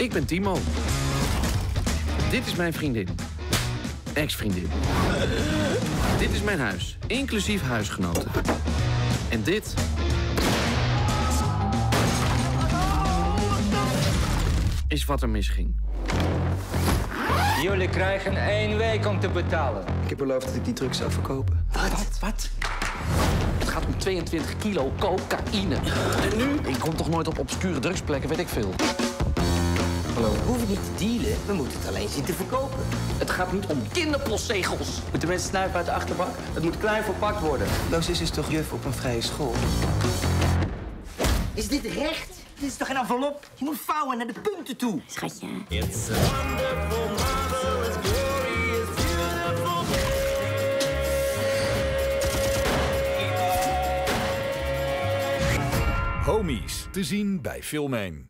Ik ben Timo. Dit is mijn vriendin. Ex-vriendin. Dit is mijn huis, inclusief huisgenoten. En dit... is wat er misging. Jullie krijgen één week om te betalen. Ik heb beloofd dat ik die truck zou verkopen. Wat? Wat? Het gaat om 22 kilo cocaïne. En nu? Ik kom toch nooit op obscure drugsplekken, weet ik veel. Hallo. We hoeven niet te dealen, we moeten het alleen zien te verkopen. Het gaat niet om kinderpostzegels. Moeten mensen snuiven uit de achterbak? Het moet klein verpakt worden. Loos is toch juf op een vrije school? Is dit recht? Dit is toch geen envelop? Je moet vouwen naar de punten toe. Schatje. Homies, te zien bij Filmijn.